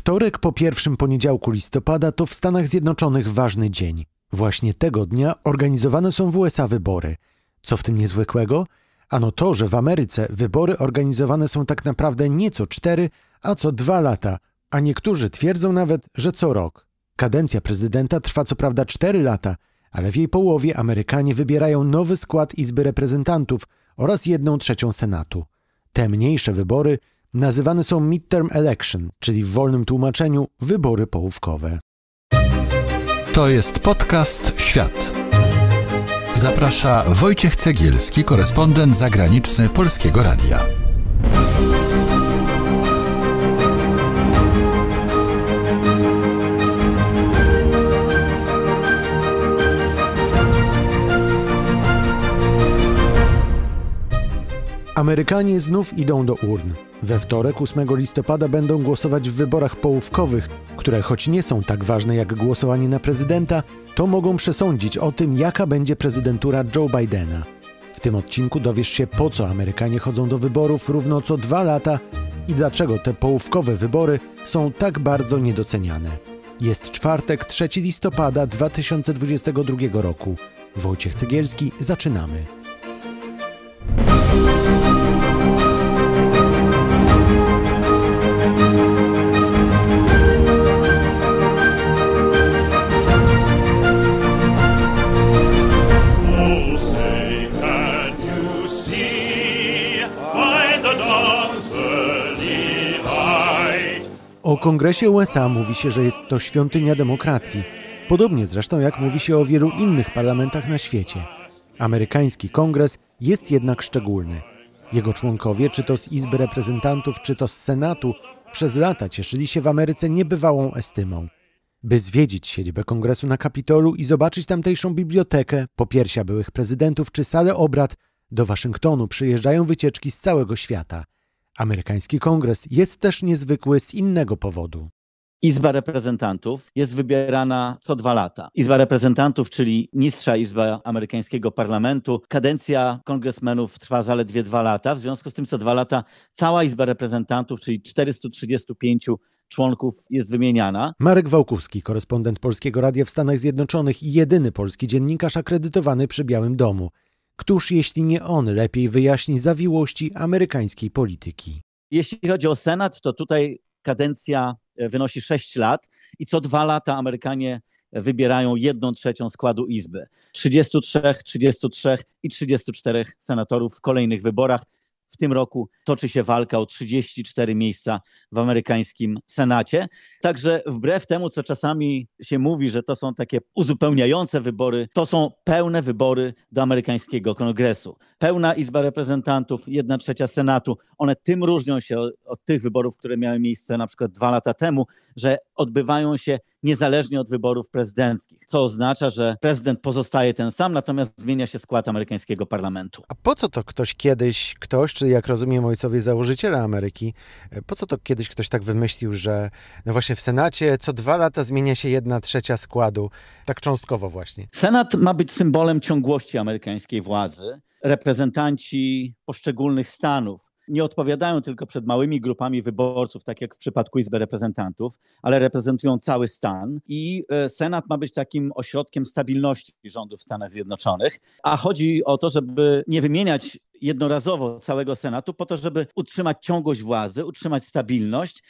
Wtorek po pierwszym poniedziałku listopada to w Stanach Zjednoczonych ważny dzień. Właśnie tego dnia organizowane są w USA wybory. Co w tym niezwykłego? Ano to, że w Ameryce wybory organizowane są tak naprawdę nie co cztery, a co dwa lata, a niektórzy twierdzą nawet, że co rok. Kadencja prezydenta trwa co prawda cztery lata, ale w jej połowie Amerykanie wybierają nowy skład Izby Reprezentantów oraz jedną trzecią Senatu. Te mniejsze wybory nazywane są midterm election, czyli w wolnym tłumaczeniu wybory połówkowe. To jest podcast Świat. Zaprasza Wojciech Cegielski, korespondent zagraniczny Polskiego Radia. Amerykanie znów idą do urn. We wtorek, 8 listopada, będą głosować w wyborach połówkowych, które choć nie są tak ważne jak głosowanie na prezydenta, to mogą przesądzić o tym, jaka będzie prezydentura Joe Bidena. W tym odcinku dowiesz się, po co Amerykanie chodzą do wyborów równo co dwa lata i dlaczego te połówkowe wybory są tak bardzo niedoceniane. Jest czwartek, 3 listopada 2022 roku. Wojciech Cegielski, zaczynamy. Kongresie USA mówi się, że jest to świątynia demokracji, podobnie zresztą jak mówi się o wielu innych parlamentach na świecie. Amerykański kongres jest jednak szczególny. Jego członkowie, czy to z Izby Reprezentantów, czy to z Senatu, przez lata cieszyli się w Ameryce niebywałą estymą. By zwiedzić siedzibę kongresu na Kapitolu i zobaczyć tamtejszą bibliotekę, popiersia byłych prezydentów czy salę obrad, do Waszyngtonu przyjeżdżają wycieczki z całego świata – Amerykański kongres jest też niezwykły z innego powodu. Izba Reprezentantów jest wybierana co dwa lata. Izba Reprezentantów, czyli niższa izba amerykańskiego parlamentu, kadencja kongresmenów trwa zaledwie dwa lata. W związku z tym co dwa lata cała Izba Reprezentantów, czyli 435 członków jest wymieniana. Marek Wałkowski, korespondent Polskiego Radia w Stanach Zjednoczonych i jedyny polski dziennikarz akredytowany przy Białym Domu. Któż, jeśli nie on, lepiej wyjaśni zawiłości amerykańskiej polityki? Jeśli chodzi o Senat, to tutaj kadencja e, wynosi 6 lat i co dwa lata Amerykanie wybierają jedną trzecią składu Izby. 33, 33 i 34 senatorów w kolejnych wyborach. W tym roku toczy się walka o 34 miejsca w amerykańskim Senacie. Także wbrew temu, co czasami się mówi, że to są takie uzupełniające wybory, to są pełne wybory do amerykańskiego kongresu. Pełna Izba Reprezentantów, jedna trzecia Senatu, one tym różnią się od, od tych wyborów, które miały miejsce na przykład dwa lata temu, że odbywają się niezależnie od wyborów prezydenckich, co oznacza, że prezydent pozostaje ten sam, natomiast zmienia się skład amerykańskiego parlamentu. A po co to ktoś kiedyś, ktoś, czy jak rozumiem ojcowie założyciele Ameryki, po co to kiedyś ktoś tak wymyślił, że no właśnie w Senacie co dwa lata zmienia się jedna trzecia składu, tak cząstkowo właśnie? Senat ma być symbolem ciągłości amerykańskiej władzy. Reprezentanci poszczególnych stanów nie odpowiadają tylko przed małymi grupami wyborców, tak jak w przypadku Izby Reprezentantów, ale reprezentują cały stan. I e, Senat ma być takim ośrodkiem stabilności rządu w Stanach Zjednoczonych. A chodzi o to, żeby nie wymieniać jednorazowo całego Senatu, po to, żeby utrzymać ciągłość władzy, utrzymać stabilność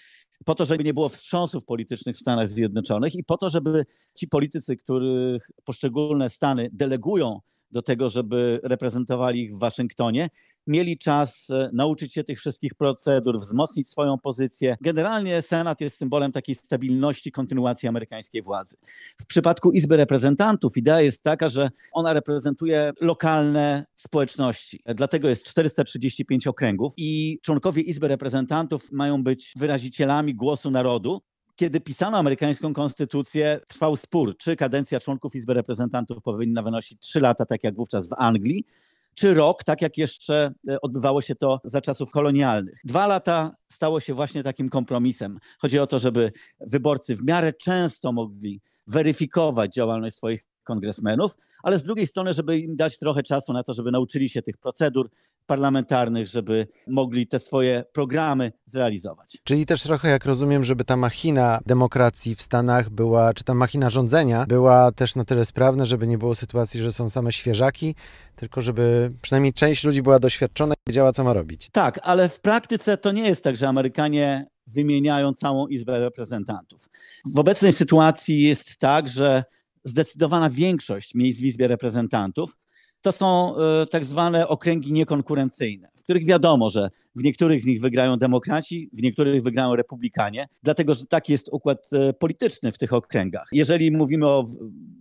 po to, żeby nie było wstrząsów politycznych w Stanach Zjednoczonych i po to, żeby ci politycy, których poszczególne stany delegują do tego, żeby reprezentowali ich w Waszyngtonie, mieli czas e, nauczyć się tych wszystkich procedur, wzmocnić swoją pozycję. Generalnie Senat jest symbolem takiej stabilności, kontynuacji amerykańskiej władzy. W przypadku Izby Reprezentantów idea jest taka, że ona reprezentuje lokalne społeczności. Dlatego jest 435 okręgów i członkowie Izby Reprezentantów mają być wyrazicielami głosu narodu, kiedy pisano amerykańską konstytucję, trwał spór, czy kadencja członków Izby Reprezentantów powinna wynosić 3 lata, tak jak wówczas w Anglii, czy rok, tak jak jeszcze e, odbywało się to za czasów kolonialnych. Dwa lata stało się właśnie takim kompromisem. Chodzi o to, żeby wyborcy w miarę często mogli weryfikować działalność swoich kongresmenów, ale z drugiej strony, żeby im dać trochę czasu na to, żeby nauczyli się tych procedur, parlamentarnych, żeby mogli te swoje programy zrealizować. Czyli też trochę, jak rozumiem, żeby ta machina demokracji w Stanach była, czy ta machina rządzenia była też na tyle sprawna, żeby nie było sytuacji, że są same świeżaki, tylko żeby przynajmniej część ludzi była doświadczona i wiedziała, co ma robić. Tak, ale w praktyce to nie jest tak, że Amerykanie wymieniają całą Izbę Reprezentantów. W obecnej sytuacji jest tak, że zdecydowana większość miejsc w Izbie Reprezentantów to są e, tak zwane okręgi niekonkurencyjne, w których wiadomo, że w niektórych z nich wygrają demokraci, w niektórych wygrają republikanie, dlatego że taki jest układ e, polityczny w tych okręgach. Jeżeli mówimy o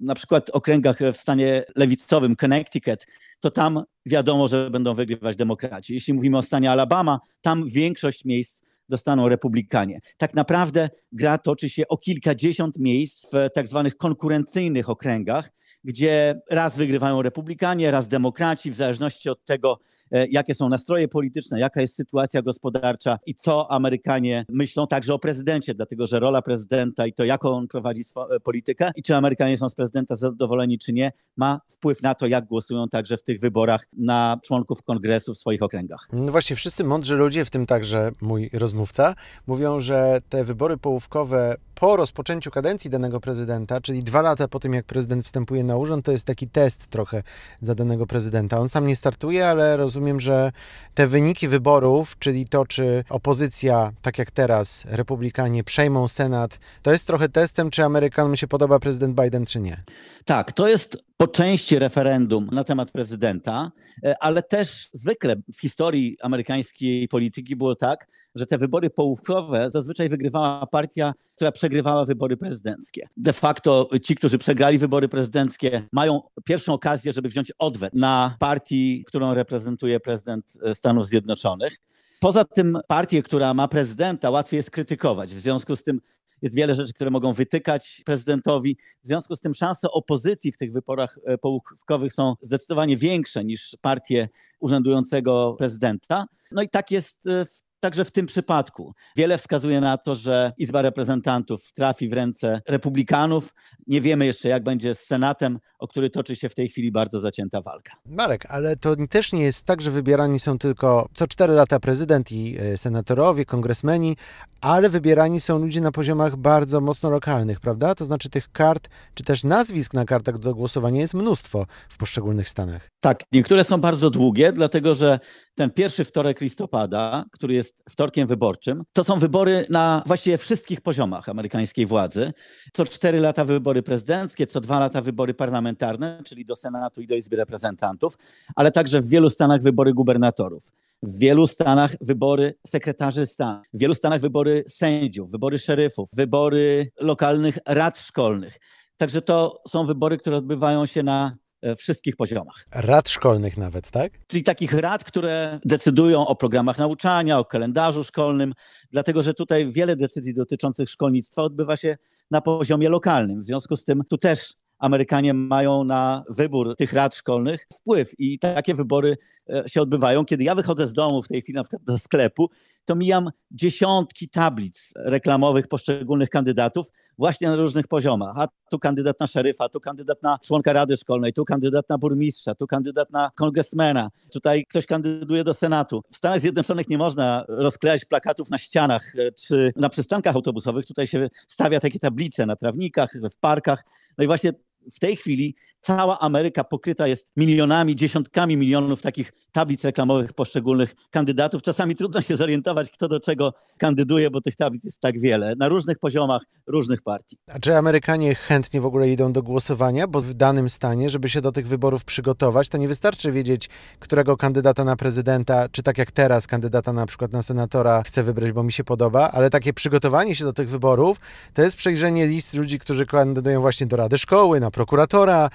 na przykład okręgach w stanie lewicowym Connecticut, to tam wiadomo, że będą wygrywać demokraci. Jeśli mówimy o stanie Alabama, tam większość miejsc dostaną republikanie. Tak naprawdę gra toczy się o kilkadziesiąt miejsc w tak zwanych konkurencyjnych okręgach, gdzie raz wygrywają republikanie, raz demokraci, w zależności od tego, jakie są nastroje polityczne, jaka jest sytuacja gospodarcza i co Amerykanie myślą także o prezydencie, dlatego że rola prezydenta i to, jaką on prowadzi e, politykę i czy Amerykanie są z prezydenta zadowoleni, czy nie, ma wpływ na to, jak głosują także w tych wyborach na członków kongresu w swoich okręgach. No właśnie, wszyscy mądrzy ludzie, w tym także mój rozmówca, mówią, że te wybory połówkowe po rozpoczęciu kadencji danego prezydenta, czyli dwa lata po tym, jak prezydent wstępuje na urząd, to jest taki test trochę dla danego prezydenta. On sam nie startuje, ale rozumiem, że te wyniki wyborów, czyli to, czy opozycja, tak jak teraz, republikanie przejmą Senat, to jest trochę testem, czy Amerykanom się podoba prezydent Biden, czy nie. Tak, to jest po części referendum na temat prezydenta, e, ale też zwykle w historii amerykańskiej polityki było tak, że te wybory połówkowe zazwyczaj wygrywała partia, która przegrywała wybory prezydenckie. De facto ci, którzy przegrali wybory prezydenckie, mają pierwszą okazję, żeby wziąć odwet na partii, którą reprezentuje prezydent e, Stanów Zjednoczonych. Poza tym partię, która ma prezydenta, łatwiej jest krytykować. W związku z tym jest wiele rzeczy, które mogą wytykać prezydentowi. W związku z tym szanse opozycji w tych wyborach e, połówkowych są zdecydowanie większe niż partie urzędującego prezydenta. No i tak jest e, w Także w tym przypadku wiele wskazuje na to, że Izba Reprezentantów trafi w ręce republikanów. Nie wiemy jeszcze, jak będzie z Senatem, o który toczy się w tej chwili bardzo zacięta walka. Marek, ale to też nie jest tak, że wybierani są tylko co cztery lata prezydent i e, senatorowie, kongresmeni, ale wybierani są ludzie na poziomach bardzo mocno lokalnych, prawda? To znaczy tych kart, czy też nazwisk na kartach do głosowania jest mnóstwo w poszczególnych stanach. Tak, niektóre są bardzo długie, dlatego że ten pierwszy wtorek listopada, który jest wtorkiem wyborczym, to są wybory na właściwie wszystkich poziomach amerykańskiej władzy. Co cztery lata wybory prezydenckie, co dwa lata wybory parlamentarne, czyli do Senatu i do Izby Reprezentantów, ale także w wielu stanach wybory gubernatorów. W wielu stanach wybory sekretarzy stanu, w wielu stanach wybory sędziów, wybory szeryfów, wybory lokalnych rad szkolnych. Także to są wybory, które odbywają się na wszystkich poziomach. Rad szkolnych nawet, tak? Czyli takich rad, które decydują o programach nauczania, o kalendarzu szkolnym, dlatego że tutaj wiele decyzji dotyczących szkolnictwa odbywa się na poziomie lokalnym. W związku z tym tu też Amerykanie mają na wybór tych rad szkolnych wpływ i takie wybory e, się odbywają. Kiedy ja wychodzę z domu w tej chwili na przykład do sklepu, to mijam dziesiątki tablic reklamowych poszczególnych kandydatów właśnie na różnych poziomach. A tu kandydat na szeryfa, tu kandydat na członka Rady Szkolnej, tu kandydat na burmistrza, tu kandydat na kongresmena, tutaj ktoś kandyduje do Senatu. W Stanach Zjednoczonych nie można rozklejać plakatów na ścianach e, czy na przystankach autobusowych. Tutaj się stawia takie tablice na trawnikach, w parkach. No i właśnie w tej chwili cała Ameryka pokryta jest milionami, dziesiątkami milionów takich tablic reklamowych poszczególnych kandydatów. Czasami trudno się zorientować, kto do czego kandyduje, bo tych tablic jest tak wiele, na różnych poziomach, różnych partii. A czy Amerykanie chętnie w ogóle idą do głosowania? Bo w danym stanie, żeby się do tych wyborów przygotować, to nie wystarczy wiedzieć, którego kandydata na prezydenta, czy tak jak teraz, kandydata na przykład na senatora chcę wybrać, bo mi się podoba, ale takie przygotowanie się do tych wyborów to jest przejrzenie list ludzi, którzy kandydują właśnie do Rady Szkoły, na prokuratora.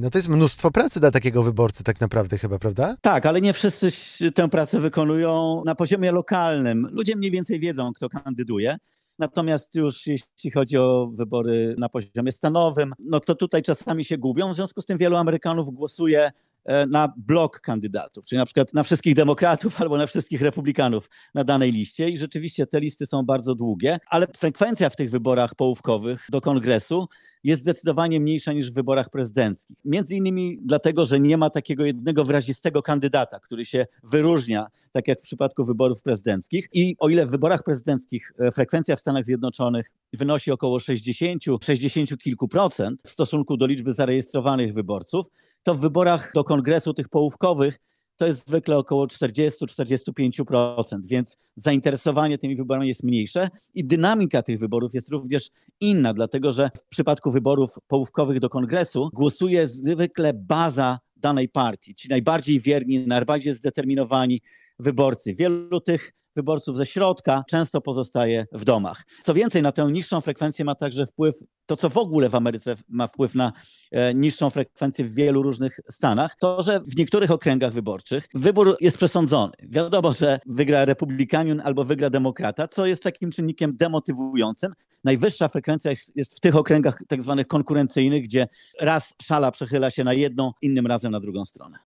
No to jest mnóstwo pracy dla takiego wyborcy tak naprawdę chyba, prawda? Tak, ale ale nie wszyscy tę pracę wykonują na poziomie lokalnym. Ludzie mniej więcej wiedzą, kto kandyduje. Natomiast już jeśli chodzi o wybory na poziomie stanowym, no to tutaj czasami się gubią. W związku z tym wielu Amerykanów głosuje na blok kandydatów, czyli na przykład na wszystkich demokratów albo na wszystkich republikanów na danej liście i rzeczywiście te listy są bardzo długie, ale frekwencja w tych wyborach połówkowych do kongresu jest zdecydowanie mniejsza niż w wyborach prezydenckich. Między innymi dlatego, że nie ma takiego jednego wyrazistego kandydata, który się wyróżnia, tak jak w przypadku wyborów prezydenckich. I o ile w wyborach prezydenckich e, frekwencja w Stanach Zjednoczonych wynosi około 60, 60 kilku procent w stosunku do liczby zarejestrowanych wyborców, to w wyborach do kongresu tych połówkowych to jest zwykle około 40-45%, więc zainteresowanie tymi wyborami jest mniejsze i dynamika tych wyborów jest również inna, dlatego że w przypadku wyborów połówkowych do kongresu głosuje zwykle baza danej partii, ci najbardziej wierni, najbardziej zdeterminowani wyborcy. Wielu tych wyborców ze środka często pozostaje w domach. Co więcej, na tę niższą frekwencję ma także wpływ to, co w ogóle w Ameryce ma wpływ na e, niższą frekwencję w wielu różnych stanach, to, że w niektórych okręgach wyborczych wybór jest przesądzony. Wiadomo, że wygra republikanin albo wygra demokrata, co jest takim czynnikiem demotywującym. Najwyższa frekwencja jest, w tych okręgach tak zwanych konkurencyjnych, gdzie raz szala przechyla się na jedną, innym razem na drugą stronę.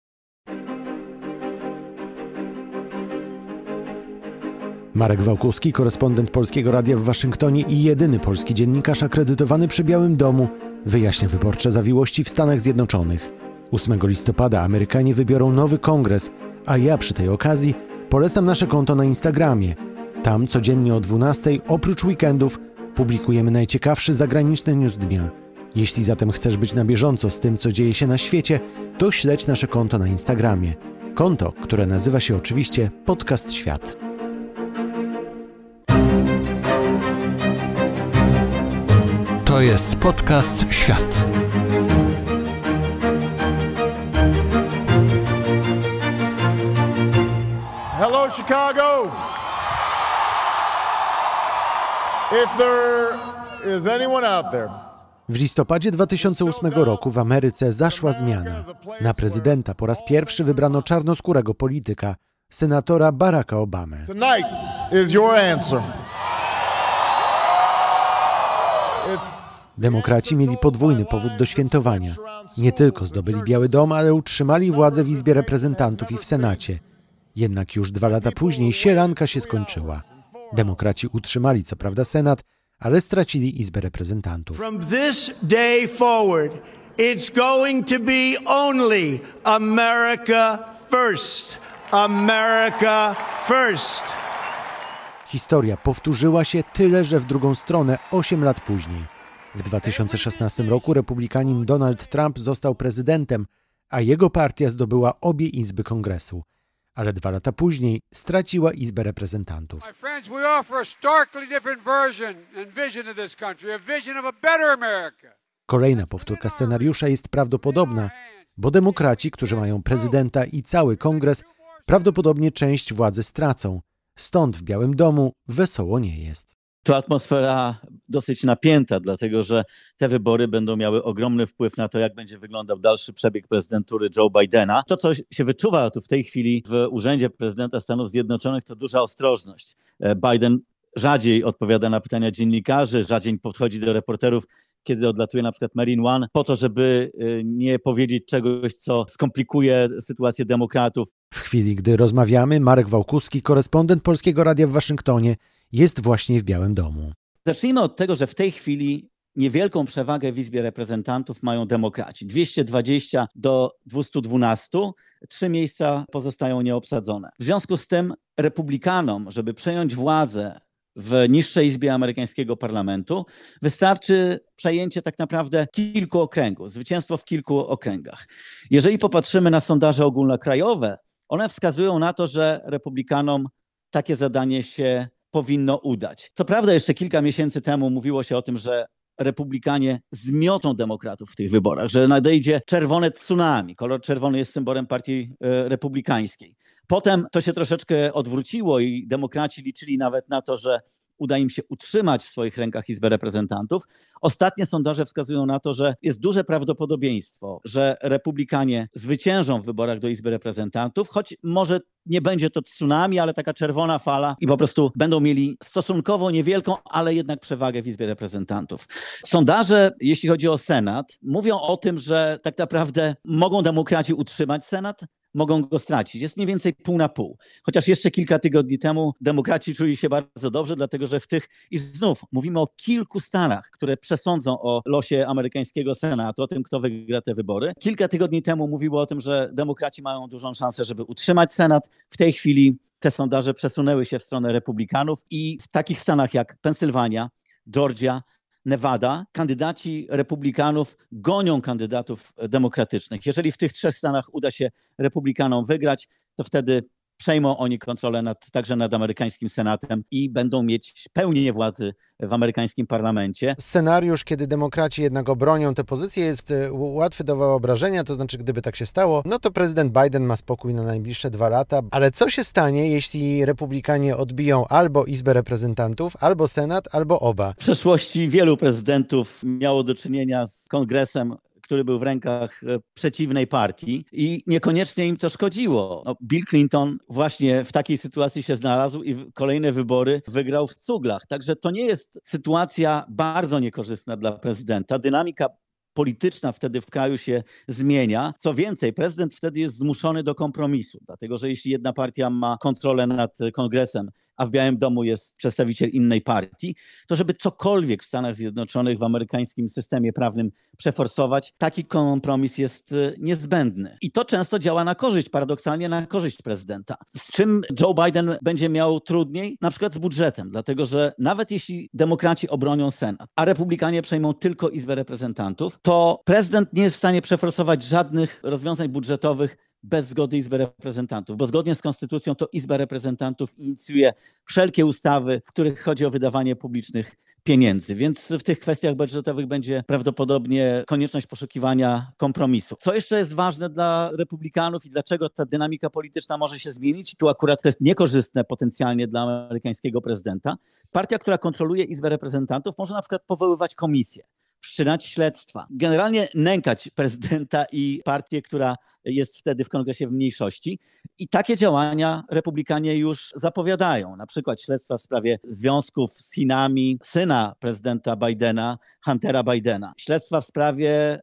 Marek Wałkowski, korespondent Polskiego Radia w Waszyngtonie i jedyny polski dziennikarz akredytowany przy Białym Domu, wyjaśnia wyborcze zawiłości w Stanach Zjednoczonych. 8 listopada Amerykanie wybiorą nowy kongres, a ja przy tej okazji polecam nasze konto na Instagramie. Tam codziennie o 12 oprócz weekendów publikujemy najciekawszy zagraniczny news dnia. Jeśli zatem chcesz być na bieżąco z tym, co dzieje się na świecie, to śledź nasze konto na Instagramie. Konto, które nazywa się oczywiście Podcast Świat. To jest podcast Świat. Hello, Chicago. If there is anyone out there W listopadzie 2008 roku w Ameryce zaszła zmiana. Na prezydenta po raz pierwszy wybrano czarnoskórego polityka, senatora Baracka Obamę. tonight is your answer. It's Demokraci mieli podwójny powód do świętowania. Nie tylko zdobyli Biały Dom, ale utrzymali władzę w Izbie Reprezentantów i w Senacie. Jednak już dwa lata później sieranka się skończyła. Demokraci utrzymali co prawda Senat, ale stracili Izbę Reprezentantów. From this day forward, it's going to be only America first. America first. Historia powtórzyła się tyle, że w drugą stronę 8 lat później. W 2016 roku republikanin Donald Trump został prezydentem, a jego partia zdobyła obie izby kongresu. Ale dwa lata później straciła Izbę Reprezentantów. Kolejna powtórka scenariusza jest prawdopodobna, bo demokraci, którzy mają prezydenta i cały kongres, prawdopodobnie część władzy stracą. Stąd w Białym Domu wesoło nie jest. To atmosfera dosyć napięta, dlatego że te wybory będą miały ogromny wpływ na to, jak będzie wyglądał dalszy przebieg prezydentury Joe Bidena. To, co się wyczuwa tu w tej chwili w urzędzie prezydenta Stanów Zjednoczonych, to duża ostrożność. E, Biden rzadziej odpowiada na pytania dziennikarzy, rzadziej podchodzi do reporterów, kiedy odlatuje na przykład Marine One, po to, żeby e, nie powiedzieć czegoś, co skomplikuje sytuację demokratów. W chwili, gdy rozmawiamy, Marek Wałkuski, korespondent Polskiego Radia w Waszyngtonie, jest właśnie w Białym Domu. Zacznijmy od tego, że w tej chwili niewielką przewagę w Izbie Reprezentantów mają demokraci. 220 do 212, trzy miejsca pozostają nieobsadzone. W związku z tym republikanom, żeby przejąć władzę w niższej izbie amerykańskiego parlamentu, wystarczy przejęcie tak naprawdę kilku okręgów, zwycięstwo w kilku okręgach. Jeżeli popatrzymy na sondaże ogólnokrajowe, one wskazują na to, że republikanom takie zadanie się powinno udać. Co prawda, jeszcze kilka miesięcy temu mówiło się o tym, że republikanie zmiotą demokratów w tych wyborach, że nadejdzie czerwone tsunami. Kolor czerwony jest symbolem partii e, republikańskiej. Potem to się troszeczkę odwróciło i demokraci liczyli nawet na to, że uda im się utrzymać w swoich rękach Izbę Reprezentantów. Ostatnie sondaże wskazują na to, że jest duże prawdopodobieństwo, że republikanie zwyciężą w wyborach do Izby Reprezentantów, choć może nie będzie to tsunami, ale taka czerwona fala i po prostu będą mieli stosunkowo niewielką, ale jednak przewagę w Izbie Reprezentantów. Sondaże, jeśli chodzi o Senat, mówią o tym, że tak naprawdę mogą demokraci utrzymać Senat, mogą go stracić. Jest mniej więcej pół na pół. Chociaż jeszcze kilka tygodni temu demokraci czuli się bardzo dobrze, dlatego że w tych, i znów mówimy o kilku stanach, które przesądzą o losie amerykańskiego Senatu, o tym, kto wygra te wybory. Kilka tygodni temu mówiło o tym, że demokraci mają dużą szansę, żeby utrzymać Senat. W tej chwili te sondaże przesunęły się w stronę republikanów i w takich stanach jak Pensylwania, Georgia, Nevada, kandydaci republikanów gonią kandydatów demokratycznych. Jeżeli w tych trzech stanach uda się republikanom wygrać, to wtedy przejmą oni kontrolę nad, także nad amerykańskim Senatem i będą mieć pełnię władzy w amerykańskim parlamencie. Scenariusz, kiedy demokraci jednak obronią te pozycje, jest e, łatwy do wyobrażenia, to znaczy, gdyby tak się stało, no to prezydent Biden ma spokój na najbliższe dwa lata. Ale co się stanie, jeśli republikanie odbiją albo Izbę Reprezentantów, albo Senat, albo oba? W przeszłości wielu prezydentów miało do czynienia z kongresem który był w rękach e, przeciwnej partii i niekoniecznie im to szkodziło. No, Bill Clinton właśnie w takiej sytuacji się znalazł i kolejne wybory wygrał w cuglach. Także to nie jest sytuacja bardzo niekorzystna dla prezydenta. Dynamika polityczna wtedy w kraju się zmienia. Co więcej, prezydent wtedy jest zmuszony do kompromisu, dlatego że jeśli jedna partia ma kontrolę nad kongresem, a w Białym Domu jest przedstawiciel innej partii, to żeby cokolwiek w Stanach Zjednoczonych, w amerykańskim systemie prawnym przeforsować, taki kompromis jest y, niezbędny. I to często działa na korzyść, paradoksalnie na korzyść prezydenta. Z czym Joe Biden będzie miał trudniej? Na przykład z budżetem, dlatego że nawet jeśli demokraci obronią Senat, a republikanie przejmą tylko Izbę Reprezentantów, to prezydent nie jest w stanie przeforsować żadnych rozwiązań budżetowych bez zgody Izby Reprezentantów, bo zgodnie z konstytucją to Izba Reprezentantów inicjuje wszelkie ustawy, w których chodzi o wydawanie publicznych pieniędzy, więc w tych kwestiach budżetowych będzie prawdopodobnie konieczność poszukiwania kompromisu. Co jeszcze jest ważne dla republikanów i dlaczego ta dynamika polityczna może się zmienić? Tu akurat to jest niekorzystne potencjalnie dla amerykańskiego prezydenta. Partia, która kontroluje Izbę Reprezentantów, może na przykład powoływać komisję wszczynać śledztwa, generalnie nękać prezydenta i partię, która jest wtedy w kongresie w mniejszości. I takie działania republikanie już zapowiadają. Na przykład śledztwa w sprawie związków z Chinami syna prezydenta Bidena, Huntera Bidena. Śledztwa w sprawie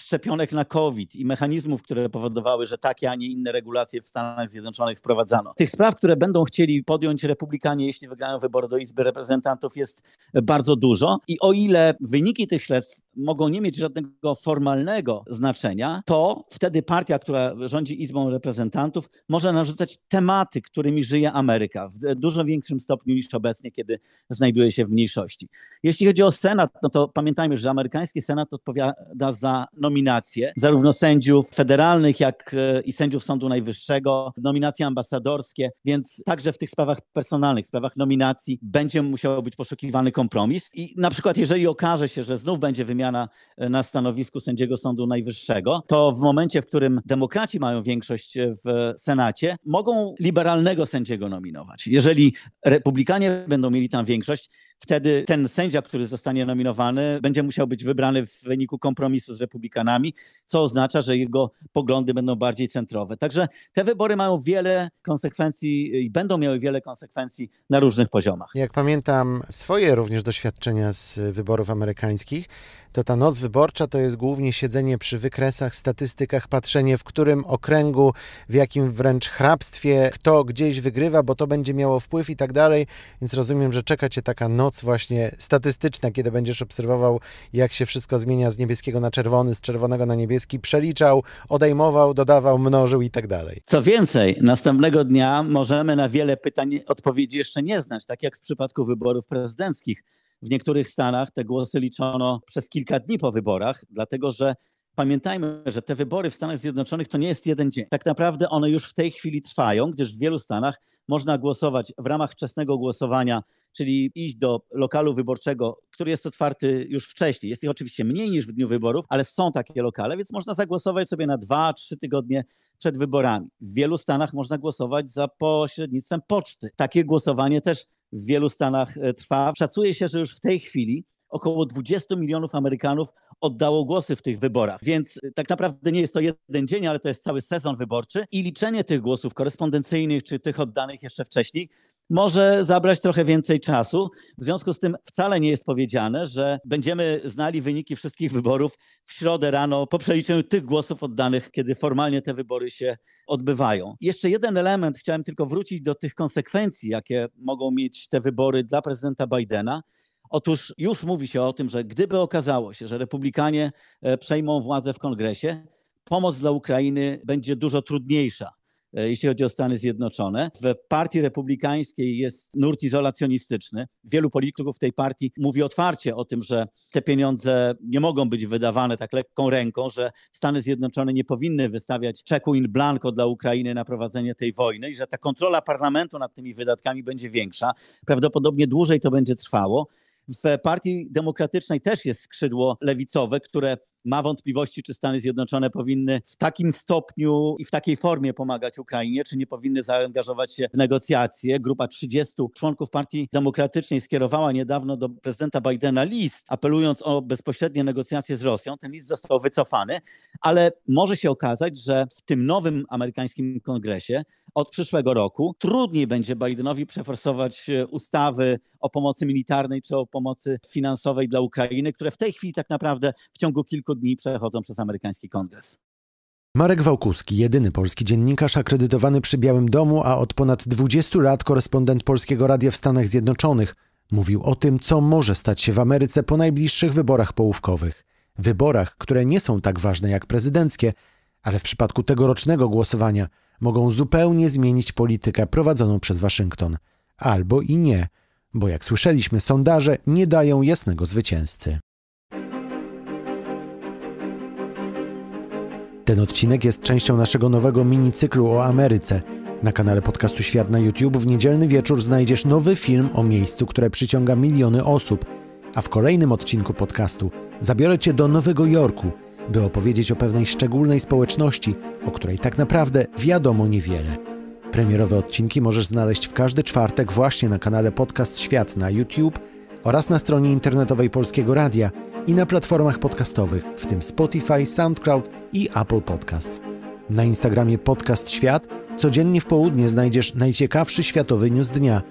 szczepionek na COVID i mechanizmów, które powodowały, że takie, a nie inne regulacje w Stanach Zjednoczonych wprowadzano. Tych spraw, które będą chcieli podjąć republikanie, jeśli wygrają wybory do Izby Reprezentantów, jest bardzo dużo. I o ile wyniki tych śledztw mogą nie mieć żadnego formalnego znaczenia, to wtedy partia, która rządzi Izbą Reprezentantów, może narzucać tematy, którymi żyje Ameryka w dużo większym stopniu niż obecnie, kiedy znajduje się w mniejszości. Jeśli chodzi o Senat, no to pamiętajmy, że amerykański Senat odpowiada za nominacje zarówno sędziów federalnych, jak e, i sędziów Sądu Najwyższego, nominacje ambasadorskie, więc także w tych sprawach personalnych, sprawach nominacji będzie musiał być poszukiwany kompromis. I na przykład, jeżeli okaże się, że znów będzie wymiana zmiana e, na stanowisku sędziego Sądu Najwyższego, to w momencie, w którym demokraci mają większość e, w Senacie, mogą liberalnego sędziego nominować. Jeżeli republikanie będą mieli tam większość, wtedy ten sędzia, który zostanie nominowany, będzie musiał być wybrany w wyniku kompromisu z republikanami, co oznacza, że jego poglądy będą bardziej centrowe. Także te wybory mają wiele konsekwencji i będą miały wiele konsekwencji na różnych poziomach. Jak pamiętam swoje również doświadczenia z wyborów amerykańskich, to ta noc wyborcza to jest głównie siedzenie przy wykresach, statystykach, patrzenie w którym okręgu, w jakim wręcz hrabstwie, kto gdzieś wygrywa, bo to będzie miało wpływ i tak dalej. Więc rozumiem, że czeka cię taka noc właśnie statystyczna, kiedy będziesz obserwował, jak się wszystko zmienia z niebieskiego na czerwony, z czerwonego na niebieski, przeliczał, odejmował, dodawał, mnożył i tak dalej. Co więcej, następnego dnia możemy na wiele pytań odpowiedzi jeszcze nie znać, tak jak w przypadku wyborów prezydenckich w niektórych stanach te głosy liczono przez kilka dni po wyborach, dlatego że pamiętajmy, że te wybory w Stanach Zjednoczonych to nie jest jeden dzień. Tak naprawdę one już w tej chwili trwają, gdyż w wielu stanach można głosować w ramach wczesnego głosowania, czyli iść do lokalu wyborczego, który jest otwarty już wcześniej. Jest ich oczywiście mniej niż w dniu wyborów, ale są takie lokale, więc można zagłosować sobie na dwa, trzy tygodnie przed wyborami. W wielu stanach można głosować za pośrednictwem poczty. Takie głosowanie też w wielu stanach e, trwa. Szacuje się, że już w tej chwili około 20 milionów Amerykanów oddało głosy w tych wyborach. Więc e, tak naprawdę nie jest to jeden dzień, ale to jest cały sezon wyborczy i liczenie tych głosów korespondencyjnych czy tych oddanych jeszcze wcześniej może zabrać trochę więcej czasu. W związku z tym wcale nie jest powiedziane, że będziemy znali wyniki wszystkich wyborów w środę rano po przeliczeniu tych głosów oddanych, kiedy formalnie te wybory się odbywają. Jeszcze jeden element, chciałem tylko wrócić do tych konsekwencji, jakie mogą mieć te wybory dla prezydenta Bidena. Otóż już mówi się o tym, że gdyby okazało się, że republikanie e, przejmą władzę w kongresie, pomoc dla Ukrainy będzie dużo trudniejsza E, jeśli chodzi o Stany Zjednoczone. W partii republikańskiej jest nurt izolacjonistyczny. Wielu polityków tej partii mówi otwarcie o tym, że te pieniądze nie mogą być wydawane tak lekką ręką, że Stany Zjednoczone nie powinny wystawiać czeku in blanco dla Ukrainy na prowadzenie tej wojny i że ta kontrola parlamentu nad tymi wydatkami będzie większa. Prawdopodobnie dłużej to będzie trwało. W Partii Demokratycznej też jest skrzydło lewicowe, które ma wątpliwości, czy Stany Zjednoczone powinny w takim stopniu i w takiej formie pomagać Ukrainie, czy nie powinny zaangażować się w negocjacje. Grupa 30 członków Partii Demokratycznej skierowała niedawno do prezydenta Bidena list, apelując o bezpośrednie negocjacje z Rosją. Ten list został wycofany, ale może się okazać, że w tym nowym amerykańskim kongresie od przyszłego roku trudniej będzie Bidenowi przeforsować e, ustawy o pomocy militarnej czy o pomocy finansowej dla Ukrainy, które w tej chwili tak naprawdę w ciągu kilku dni przechodzą przez amerykański kongres. Marek Wałkuski, jedyny polski dziennikarz akredytowany przy Białym Domu, a od ponad 20 lat korespondent Polskiego Radia w Stanach Zjednoczonych, mówił o tym, co może stać się w Ameryce po najbliższych wyborach połówkowych. Wyborach, które nie są tak ważne jak prezydenckie, ale w przypadku tegorocznego głosowania mogą zupełnie zmienić politykę prowadzoną przez Waszyngton. Albo i nie, bo jak słyszeliśmy, sondaże nie dają jasnego zwycięzcy. Ten odcinek jest częścią naszego nowego mini-cyklu o Ameryce. Na kanale podcastu Świat na YouTube w niedzielny wieczór znajdziesz nowy film o miejscu, które przyciąga miliony osób, a w kolejnym odcinku podcastu zabiorę Cię do Nowego Jorku, by opowiedzieć o pewnej szczególnej społeczności, o której tak naprawdę wiadomo niewiele. Premierowe odcinki możesz znaleźć w każdy czwartek właśnie na kanale Podcast Świat na YouTube oraz na stronie internetowej Polskiego Radia i na platformach podcastowych, w tym Spotify, SoundCloud i Apple Podcasts. Na Instagramie Podcast Świat codziennie w południe znajdziesz najciekawszy światowy news dnia,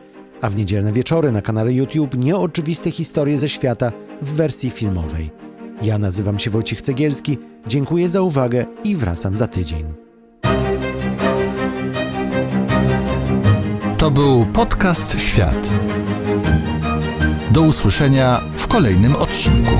a w niedzielne wieczory na kanale YouTube nieoczywiste historie ze świata w wersji filmowej. Ja nazywam się Wojciech Cegielski, dziękuję za uwagę i wracam za tydzień. To był podcast Świat. Do usłyszenia w kolejnym odcinku.